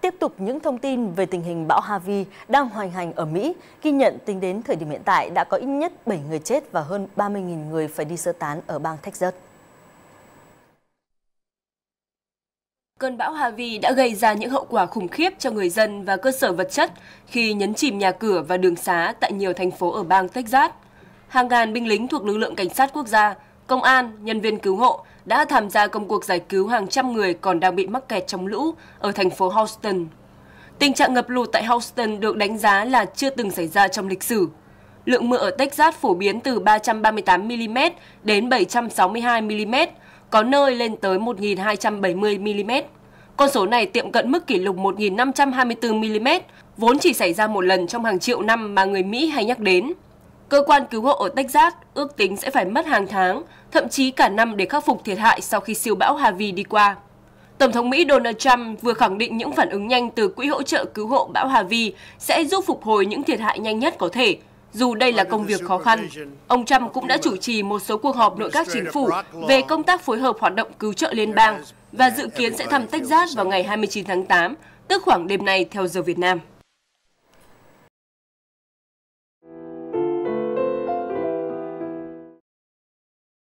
tiếp tục những thông tin về tình hình bão Harvey đang hoành hành ở Mỹ, ghi nhận tính đến thời điểm hiện tại đã có ít nhất 7 người chết và hơn 30.000 người phải đi sơ tán ở bang Texas. Cơn bão Harvey đã gây ra những hậu quả khủng khiếp cho người dân và cơ sở vật chất khi nhấn chìm nhà cửa và đường xá tại nhiều thành phố ở bang Texas. Hàng ngàn binh lính thuộc lực lượng cảnh sát quốc gia, công an, nhân viên cứu hộ đã tham gia công cuộc giải cứu hàng trăm người còn đang bị mắc kẹt trong lũ ở thành phố Houston. Tình trạng ngập lụt tại Houston được đánh giá là chưa từng xảy ra trong lịch sử. Lượng mưa ở Texas phổ biến từ 338 mm đến 762 mm, có nơi lên tới 1.270 mm. Con số này tiệm cận mức kỷ lục 1.524 mm, vốn chỉ xảy ra một lần trong hàng triệu năm mà người Mỹ hay nhắc đến. Cơ quan cứu hộ ở Texas ước tính sẽ phải mất hàng tháng, thậm chí cả năm để khắc phục thiệt hại sau khi siêu bão Harvey đi qua. Tổng thống Mỹ Donald Trump vừa khẳng định những phản ứng nhanh từ Quỹ hỗ trợ cứu hộ bão Harvey sẽ giúp phục hồi những thiệt hại nhanh nhất có thể, dù đây là công việc khó khăn. Ông Trump cũng đã chủ trì một số cuộc họp nội các chính phủ về công tác phối hợp hoạt động cứu trợ liên bang và dự kiến sẽ thăm Texas vào ngày 29 tháng 8, tức khoảng đêm nay theo giờ Việt Nam.